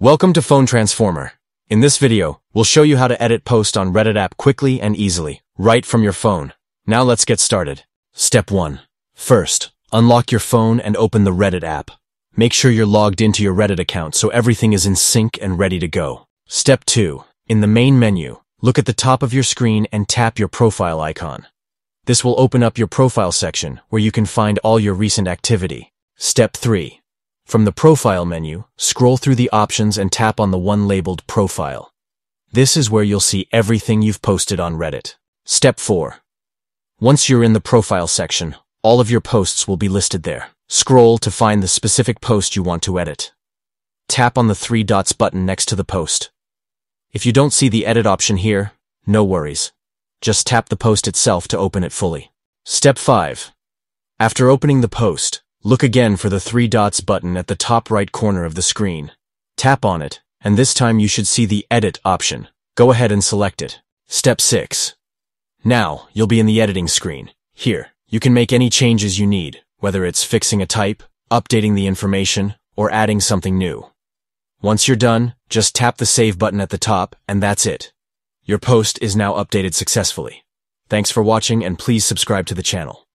Welcome to Phone Transformer. In this video, we'll show you how to edit post on Reddit app quickly and easily, right from your phone. Now let's get started. Step 1. First, unlock your phone and open the Reddit app. Make sure you're logged into your Reddit account so everything is in sync and ready to go. Step 2. In the main menu, look at the top of your screen and tap your profile icon. This will open up your profile section where you can find all your recent activity. Step 3. From the Profile menu, scroll through the options and tap on the one labeled Profile. This is where you'll see everything you've posted on Reddit. Step 4. Once you're in the Profile section, all of your posts will be listed there. Scroll to find the specific post you want to edit. Tap on the three dots button next to the post. If you don't see the edit option here, no worries. Just tap the post itself to open it fully. Step 5. After opening the post, Look again for the three dots button at the top right corner of the screen. Tap on it, and this time you should see the Edit option. Go ahead and select it. Step 6. Now, you'll be in the editing screen. Here, you can make any changes you need, whether it's fixing a type, updating the information, or adding something new. Once you're done, just tap the Save button at the top, and that's it. Your post is now updated successfully. Thanks for watching and please subscribe to the channel.